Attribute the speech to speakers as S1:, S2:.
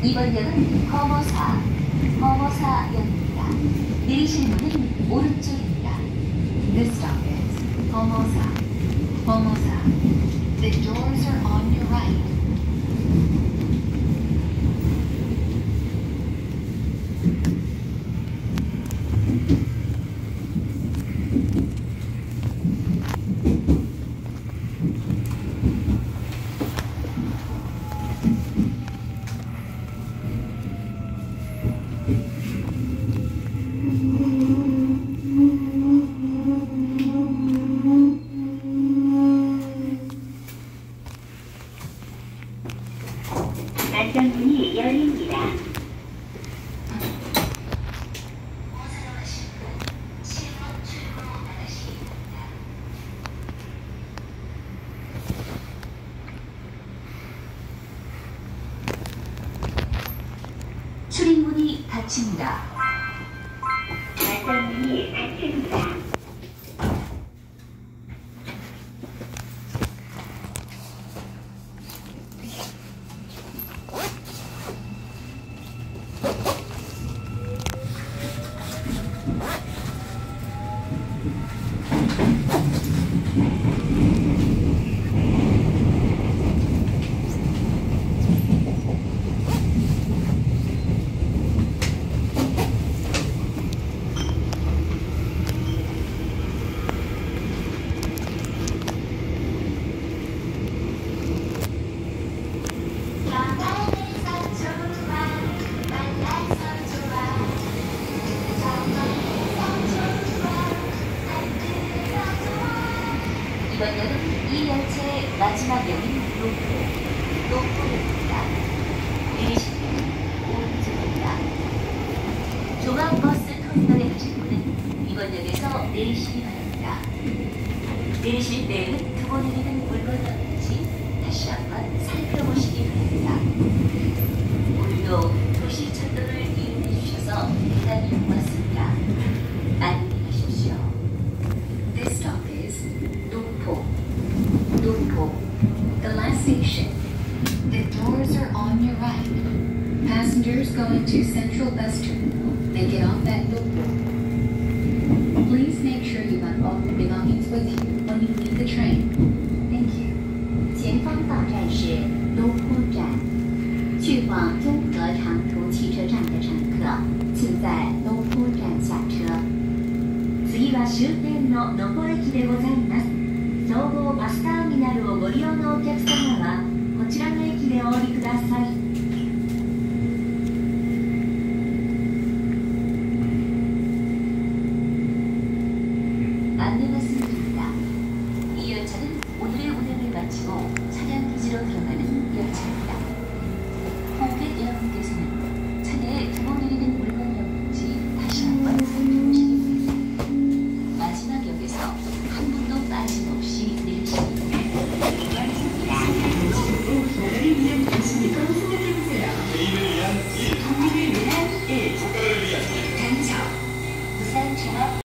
S1: 이번 역은 허머사, 허머사역입니다. 내리실 문은 오른쪽입니다. This stop is 허머사, 허머사. The doors are on your right. 닫힙니다.
S2: 안전문이 닫힙니다.
S1: 이번 역은 이 열차의 마지막 역인 노포역입니다. 내리실 문은 오른쪽입니다. 종합버스 터미널에 가실 분은 이번 역에서 내리시기 바랍니다. 내리실 때에는 두고 내리는 물건이었는지 다시 한번 살펴보시기 바랍니다. 오늘도 Passengers going to Central Bus Terminal may get off at Nopo. Please make sure you have all your belongings with you when you leave the train. Thank you.
S3: 前方到站是东坡站，去往中和长途汽车站的乘客，请在东坡站下车。
S1: 次は終点のノポ駅でございます。総合バスターミナルをご利用のお客様